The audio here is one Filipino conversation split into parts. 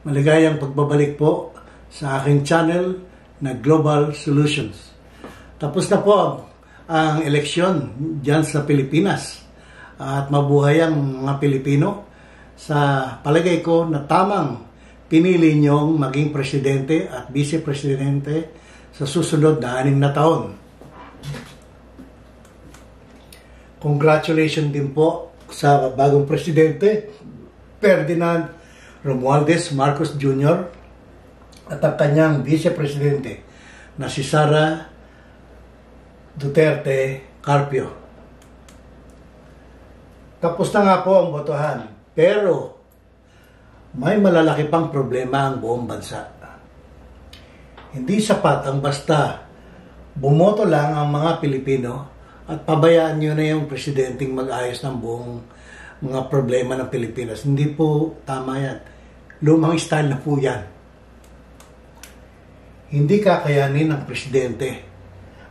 Maligayang pagbabalik po sa aking channel na Global Solutions. Tapos na po ang eleksyon dyan sa Pilipinas at mabuhay ang mga Pilipino. Sa palagay ko na tamang pinili niyong maging presidente at vice-presidente sa susunod na anim na taon. Congratulations din po sa bagong presidente, Ferdinand Romualdez Marcos Jr. at ang kanyang vice-presidente na si Sara Duterte Carpio. Tapos na nga po ang botohan, pero may malalaki pang problema ang buong bansa. Hindi sapat ang basta bumoto lang ang mga Pilipino at pabayaan nyo na yung presidenteng mag-ayos ng buong mga problema ng Pilipinas. Hindi po tama yan. Lumang style na po yan. Hindi kakayanin ng Presidente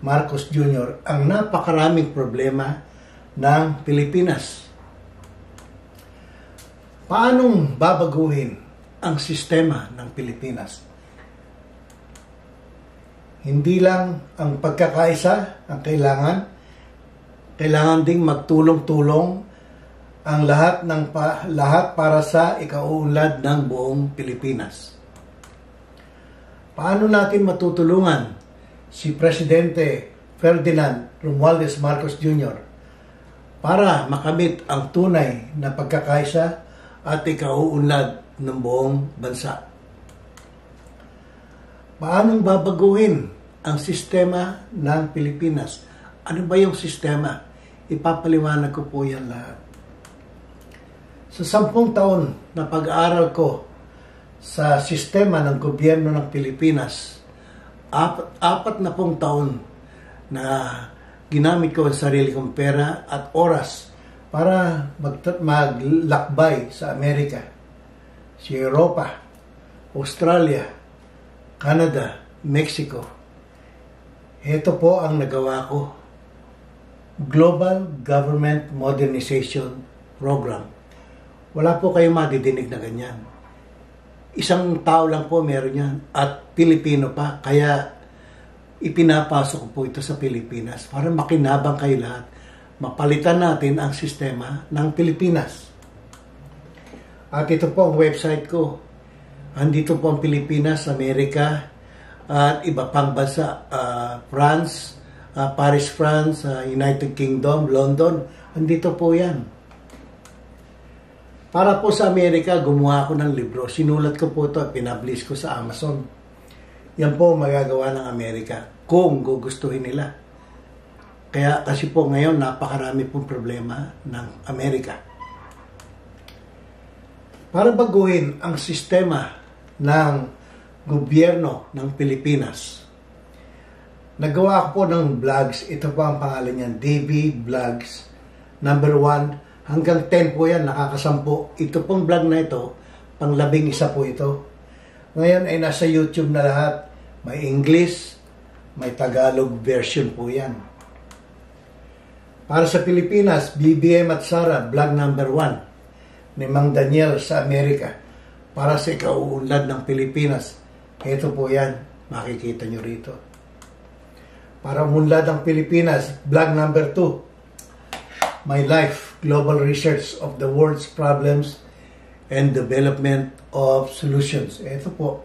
Marcos Jr. ang napakaraming problema ng Pilipinas. Paanong babaguhin ang sistema ng Pilipinas? Hindi lang ang pagkakaisa ang kailangan, kailangan ding magtulong-tulong ang lahat ng pa, lahat para sa ikauunlad ng buong Pilipinas. Paano natin matutulungan si Presidente Ferdinand Romualdez Marcos Jr. para makamit ang tunay na pagkakaisa at ikauunlad ng buong bansa? Paanong babaguhin ang sistema ng Pilipinas? Ano ba yung sistema? Ipapaliwanag ko po yan lahat. Sa sampung taon na pag-aaral ko sa sistema ng gobyerno ng Pilipinas, apat, apat na pong taon na ginamit ko ang sarili kong pera at oras para mag- maglakbay sa Amerika, sa Europa, Australia, Canada, Mexico. Ito po ang nagawa ko. Global Government Modernization Program wala po kayong madidinig na ganyan. Isang tao lang po meron yan at Pilipino pa. Kaya ipinapasok po ito sa Pilipinas para makinabang kayo lahat. Mapalitan natin ang sistema ng Pilipinas. At ito po ang website ko. Andito po ang Pilipinas, Amerika, at iba pang bansa. Uh, France, uh, Paris, France, uh, United Kingdom, London. Andito po yan. Para po sa Amerika, gumawa ako ng libro. Sinulat ko po ito at pinablish ko sa Amazon. Yan po magagawa ng Amerika kung gugustuhin nila. Kaya kasi po ngayon napakarami pong problema ng Amerika. Para baguhin ang sistema ng gobyerno ng Pilipinas, nagawa ko po ng vlogs. Ito po ang pangalan niyan, DB Vlogs. Number one, Hanggang 10 po yan, nakakasampo. Ito pong vlog na ito, pang labing isa po ito. Ngayon ay nasa YouTube na lahat. May English, may Tagalog version po yan. Para sa Pilipinas, BBM at Sara, vlog number 1 ni Mang Daniel sa Amerika. Para sa ikauunlad ng Pilipinas, ito po yan, makikita nyo rito. Para umunlad ang Pilipinas, vlog number 2, My Life, Global Research of the World's Problems and Development of Solutions. Ito po.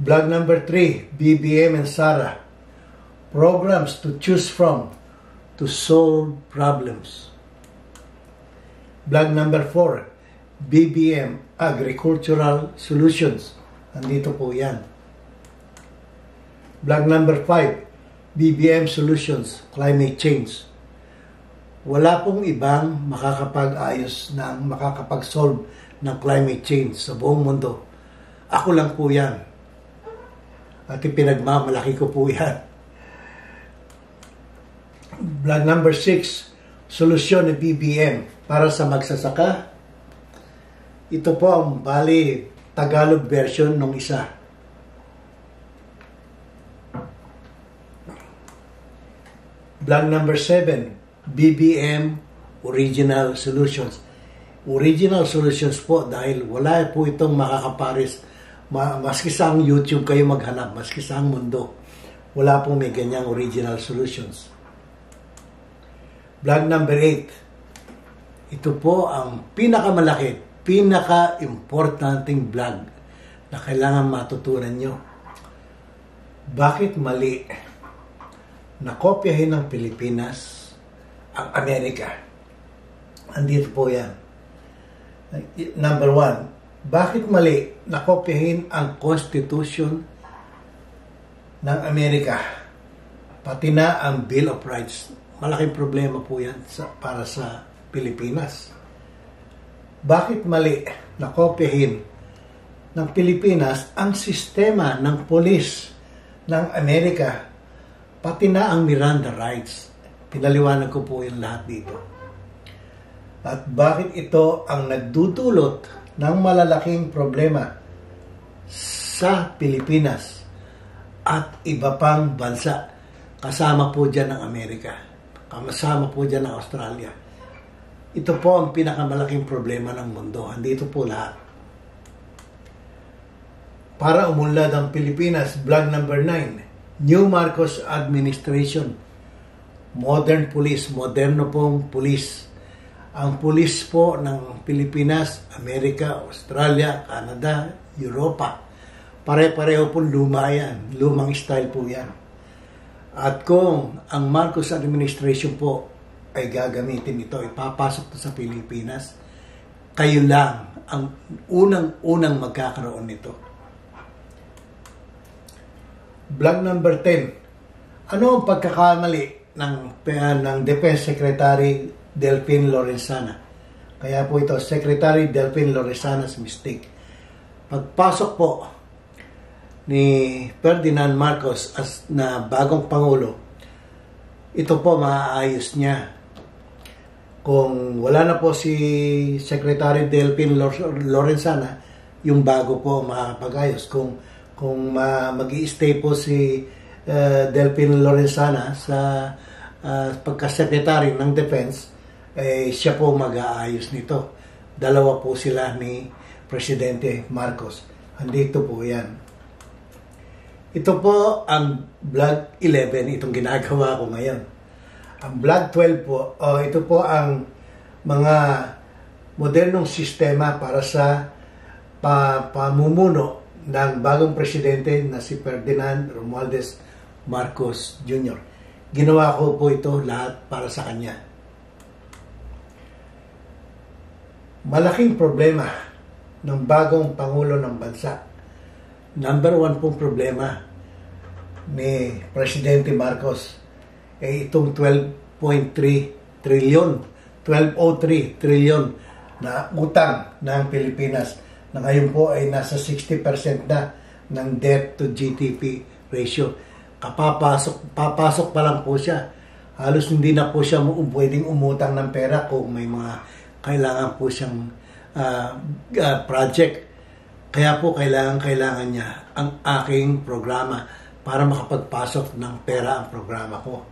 Blog number 3, BBM and Sara. Programs to choose from to solve problems. Blog number 4, BBM Agricultural Solutions. Andito po yan. Blog number 5, BBM Solutions, Climate Change. Wala pong ibang makakapag-ayos ng makakapag-solve ng climate change sa buong mundo. Ako lang po yan. At ipinagmamalaki ko po yan. Vlog number 6, solusyon ng BBM para sa magsasaka. Ito po ang bali Tagalog version ng isa. Vlog number 7, BBM Original Solutions. Original solutions po dahil wala po itong makakaparis ma, maski sa ang YouTube kayo maghanap, maski sa ang mundo. Wala pong may ganyang original solutions. Vlog number 8. Ito po ang pinakamalaki, pinaka-importanting vlog na kailangan matutunan nyo. Bakit mali na kopyahin ng Pilipinas ang Amerika? Andito po yan. Number one, bakit mali na kopyahin ang Constitution ng Amerika? Pati na ang Bill of Rights. Malaking problema po yan sa, para sa Pilipinas. Bakit mali na kopyahin ng Pilipinas ang sistema ng polis ng Amerika, pati na ang Miranda rights. Pinaliwanag ko po yung lahat dito. At bakit ito ang nagdudulot ng malalaking problema sa Pilipinas at iba pang bansa. Kasama po dyan ng Amerika. Kasama po dyan ng Australia. Ito po ang pinakamalaking problema ng mundo. Andito po lahat para umunlad ang Pilipinas, vlog number 9, New Marcos Administration, Modern Police, moderno pong police. Ang police po ng Pilipinas, Amerika, Australia, Canada, Europa. Pare-pareho po luma yan. Lumang style po yan. At kung ang Marcos administration po ay gagamitin ito, ipapasok to sa Pilipinas, kayo lang ang unang-unang magkakaroon nito Vlog number 10. Ano ang pagkakamali ng, uh, ng Defense Secretary Delphine Lorenzana? Kaya po ito, Secretary Delphine Lorenzana's mistake. Pagpasok po ni Ferdinand Marcos as na bagong Pangulo, ito po maaayos niya. Kung wala na po si Secretary Delphine Lorenzana, yung bago po makapag-ayos. Kung kung uh, mag stay po si uh, Delphine Lorenzana sa uh, pagka-secretary ng Defense, eh, siya po mag-aayos nito. Dalawa po sila ni Presidente Marcos. Andito po yan. Ito po ang Vlog 11, itong ginagawa ko ngayon. Ang Vlog 12 po, oh, ito po ang mga modernong sistema para sa pa, pamumuno ng bagong presidente na si Ferdinand Romualdez Marcos Jr. Ginawa ko po ito lahat para sa kanya. Malaking problema ng bagong Pangulo ng Bansa. Number one pong problema ni Presidente Marcos ay itong 12.3 trilyon, 1203 trilyon na utang ng Pilipinas na ngayon po ay nasa 60% na ng debt to GDP ratio. Kapapasok, papasok pa lang po siya. Halos hindi na po siya pwedeng umutang ng pera kung may mga kailangan po siyang uh, uh, project. Kaya po kailangan kailangan niya ang aking programa para makapagpasok ng pera ang programa ko.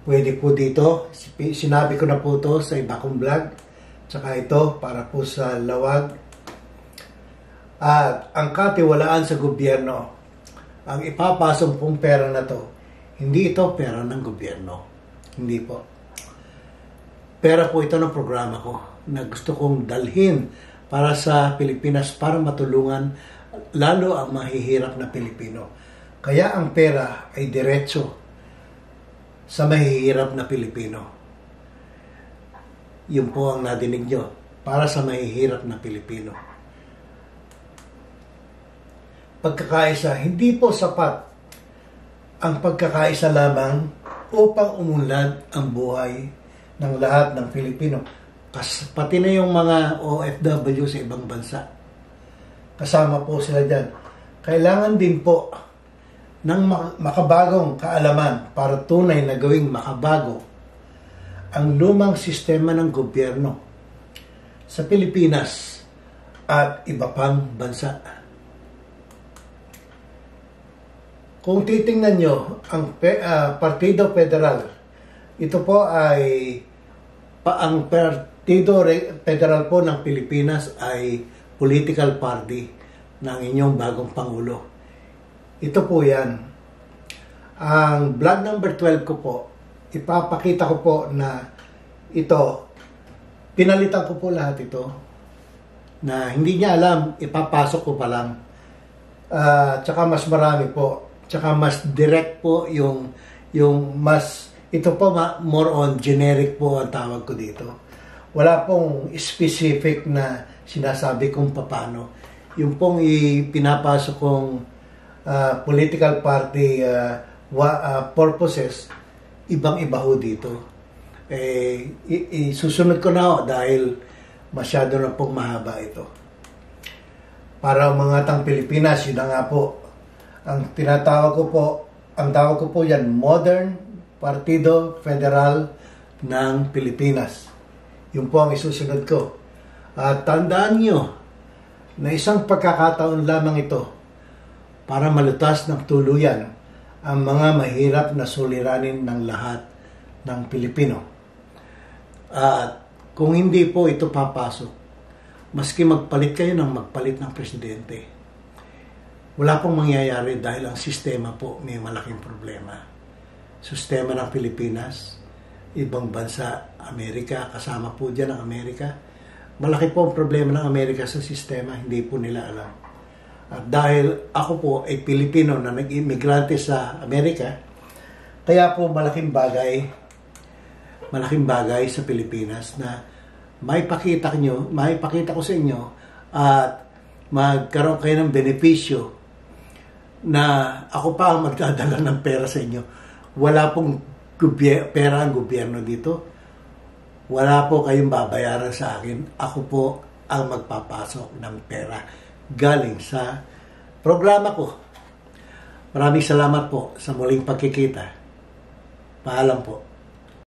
Pwede po dito, sinabi ko na po to sa iba kong vlog, Tsaka ito para po sa lawag. At ang katiwalaan sa gobyerno, ang ipapasok pong pera na to, hindi ito pera ng gobyerno. Hindi po. Pera po ito ng programa ko na gusto kong dalhin para sa Pilipinas para matulungan lalo ang mahihirap na Pilipino. Kaya ang pera ay diretso sa mahihirap na Pilipino yun po ang nadinig nyo para sa mahihirap na Pilipino. Pagkakaisa, hindi po sapat ang pagkakaisa lamang upang umunlad ang buhay ng lahat ng Pilipino. Kas, pati na yung mga OFW sa ibang bansa. Kasama po sila dyan. Kailangan din po ng makabagong kaalaman para tunay na gawing makabago ang lumang sistema ng gobyerno sa Pilipinas at iba pang bansa. Kung titingnan nyo ang uh, Partido Federal, ito po ay pa ang Partido Federal po ng Pilipinas ay political party ng inyong bagong Pangulo. Ito po yan. Ang vlog number 12 ko po, ipapakita ko po na ito, pinalitan ko po lahat ito na hindi niya alam, ipapasok ko pa lang. Ah, tsaka mas marami po. Tsaka mas direct po yung yung mas ito po ma- more on generic po ang tawag ko dito. Wala pong specific na sinasabi kung paano. Yung pong ipinapasok kong ah, political party ah, wa- ah, purposes, ibang-iba ho dito. Eh, isusunod ko na ho dahil masyado na pong mahaba ito. Para mga tang Pilipinas, yun na nga po. Ang tinatawag ko po, ang tawag ko po yan, Modern Partido Federal ng Pilipinas. Yun po ang isusunod ko. At tandaan nyo na isang pagkakataon lamang ito para malutas ng tuluyan ang mga mahirap na suliranin ng lahat ng Pilipino. At kung hindi po ito papasok, maski magpalit kayo ng magpalit ng presidente, wala pong mangyayari dahil ang sistema po may malaking problema. Sistema ng Pilipinas, ibang bansa, Amerika, kasama po dyan ang Amerika. Malaki po ang problema ng Amerika sa sistema, hindi po nila alam. At dahil ako po ay Pilipino na nag-immigrante sa Amerika, kaya po malaking bagay, malaking bagay sa Pilipinas na may pakita nyo, may pakita ko sa inyo at magkaroon kayo ng benepisyo na ako pa ang magdadala ng pera sa inyo. Wala pong pera ang gobyerno dito. Wala po kayong babayaran sa akin. Ako po ang magpapasok ng pera galing sa programa ko. Maraming salamat po sa muling pagkikita. Paalam po.